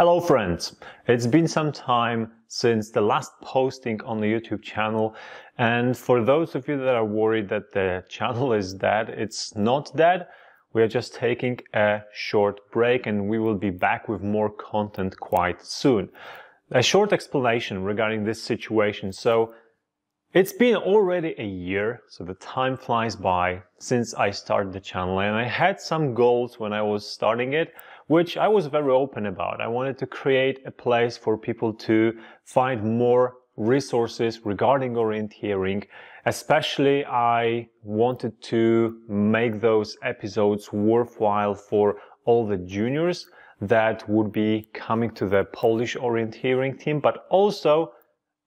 Hello friends! It's been some time since the last posting on the YouTube channel and for those of you that are worried that the channel is dead, it's not dead. We are just taking a short break and we will be back with more content quite soon. A short explanation regarding this situation. So it's been already a year, so the time flies by since I started the channel and I had some goals when I was starting it which I was very open about. I wanted to create a place for people to find more resources regarding orienteering. Especially I wanted to make those episodes worthwhile for all the juniors that would be coming to the Polish orienteering team, but also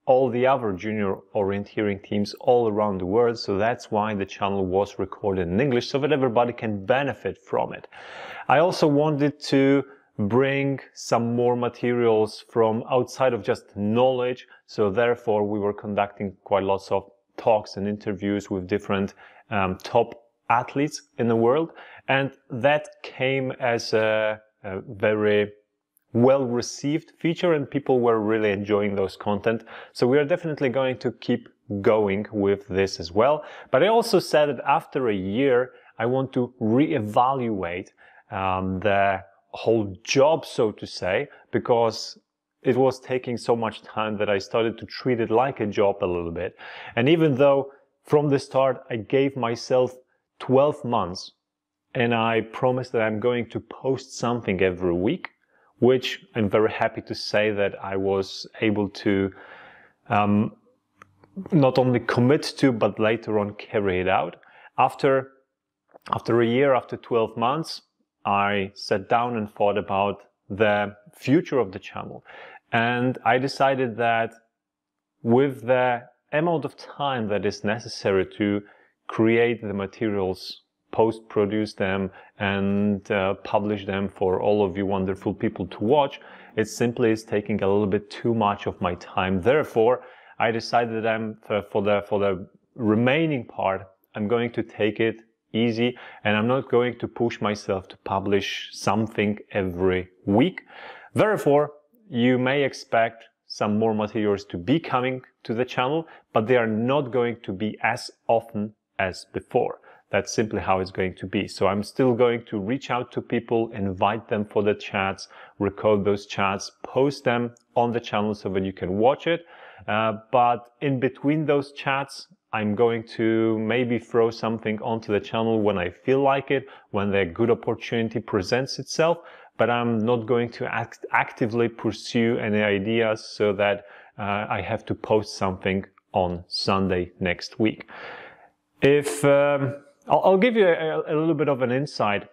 all the other junior orienteering teams all around the world. So that's why the channel was recorded in English so that everybody can benefit from it. I also wanted to bring some more materials from outside of just knowledge. So therefore we were conducting quite lots of talks and interviews with different um, top athletes in the world. And that came as a, a very well received feature and people were really enjoying those content. So we are definitely going to keep going with this as well. But I also said that after a year, I want to reevaluate um, the whole job, so to say, because it was taking so much time that I started to treat it like a job a little bit. And even though from the start I gave myself 12 months and I promised that I'm going to post something every week, which I'm very happy to say that I was able to um, not only commit to, but later on carry it out. After, after a year, after 12 months, I sat down and thought about the future of the channel. And I decided that with the amount of time that is necessary to create the materials post produce them and uh, publish them for all of you wonderful people to watch. It simply is taking a little bit too much of my time. Therefore, I decided that I'm for the for the remaining part, I'm going to take it easy and I'm not going to push myself to publish something every week. Therefore, you may expect some more materials to be coming to the channel, but they are not going to be as often as before. That's simply how it's going to be. So I'm still going to reach out to people, invite them for the chats, record those chats, post them on the channel so that you can watch it. Uh, but in between those chats, I'm going to maybe throw something onto the channel when I feel like it, when the good opportunity presents itself, but I'm not going to act actively pursue any ideas so that uh, I have to post something on Sunday next week. If um, I'll, I'll give you a, a, little bit of an insight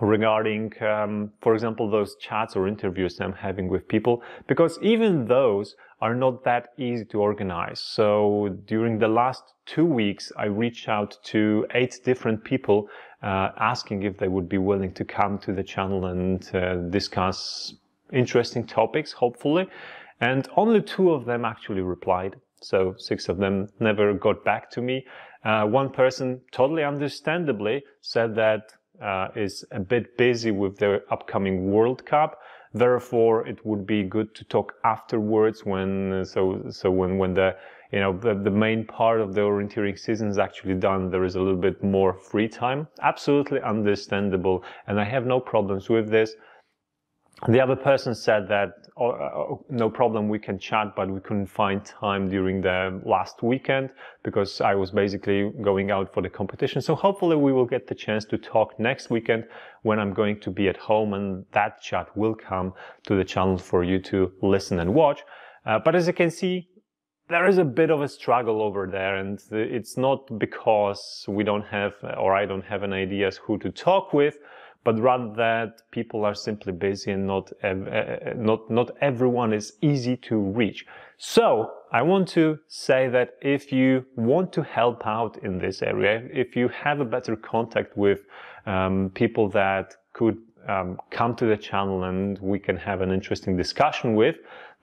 regarding, um, for example, those chats or interviews I'm having with people, because even those are not that easy to organize. So during the last two weeks, I reached out to eight different people uh, asking if they would be willing to come to the channel and uh, discuss interesting topics, hopefully. And only two of them actually replied. So six of them never got back to me. Uh, one person, totally understandably, said that uh, is a bit busy with the upcoming World Cup. Therefore, it would be good to talk afterwards when so so when when the you know the, the main part of the orienteering season is actually done. There is a little bit more free time. Absolutely understandable, and I have no problems with this. The other person said that oh, uh, no problem, we can chat, but we couldn't find time during the last weekend because I was basically going out for the competition. So hopefully we will get the chance to talk next weekend when I'm going to be at home and that chat will come to the channel for you to listen and watch. Uh, but as you can see, there is a bit of a struggle over there and it's not because we don't have or I don't have an idea as who to talk with but rather that people are simply busy and not, uh, not, not everyone is easy to reach. So I want to say that if you want to help out in this area, if you have a better contact with um, people that could um, come to the channel and we can have an interesting discussion with,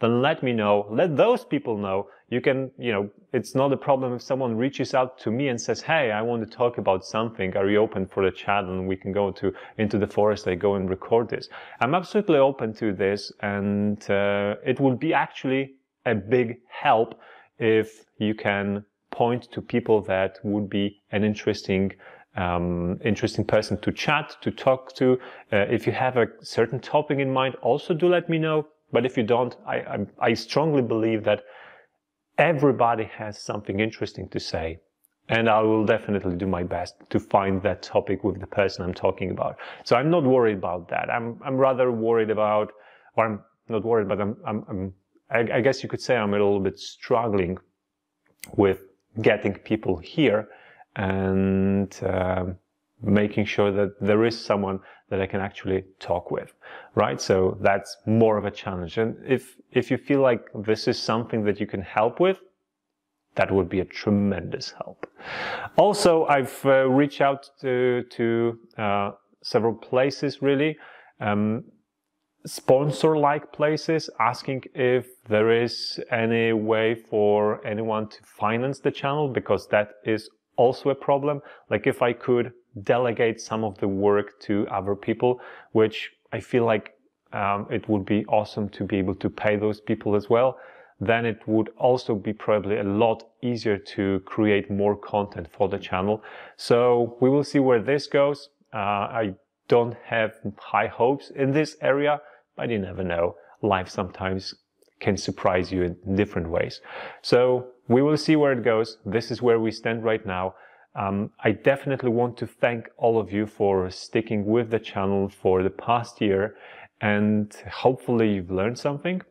then let me know. Let those people know. You can, you know, it's not a problem if someone reaches out to me and says, Hey, I want to talk about something. Are you open for the chat? And we can go to, into the forest. I go and record this. I'm absolutely open to this. And, uh, it will be actually a big help if you can point to people that would be an interesting um, interesting person to chat, to talk to. Uh, if you have a certain topic in mind, also do let me know. But if you don't, I, I, I strongly believe that everybody has something interesting to say. And I will definitely do my best to find that topic with the person I'm talking about. So I'm not worried about that. I'm, I'm rather worried about, or I'm not worried, but I'm, I'm, I'm I, I guess you could say I'm a little bit struggling with getting people here and uh, making sure that there is someone that I can actually talk with, right? So that's more of a challenge. And if, if you feel like this is something that you can help with, that would be a tremendous help. Also, I've uh, reached out to, to uh, several places really, um, sponsor-like places, asking if there is any way for anyone to finance the channel because that is also a problem. Like if I could delegate some of the work to other people, which I feel like um, it would be awesome to be able to pay those people as well, then it would also be probably a lot easier to create more content for the channel. So we will see where this goes. Uh, I don't have high hopes in this area, but you never know. Life sometimes can surprise you in different ways. So we will see where it goes. This is where we stand right now. Um, I definitely want to thank all of you for sticking with the channel for the past year and hopefully you've learned something.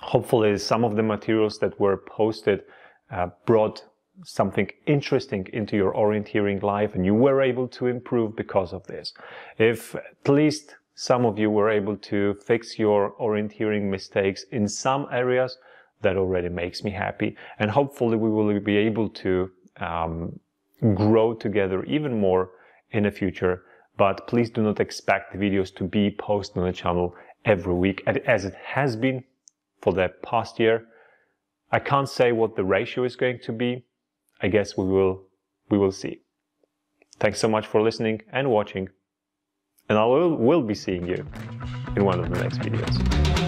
Hopefully some of the materials that were posted uh, brought something interesting into your orienteering life and you were able to improve because of this. If at least some of you were able to fix your orienteering mistakes in some areas, that already makes me happy. And hopefully we will be able to um, grow together even more in the future. But please do not expect the videos to be posted on the channel every week as it has been for the past year. I can't say what the ratio is going to be. I guess we will, we will see. Thanks so much for listening and watching. And I will, will be seeing you in one of the next videos.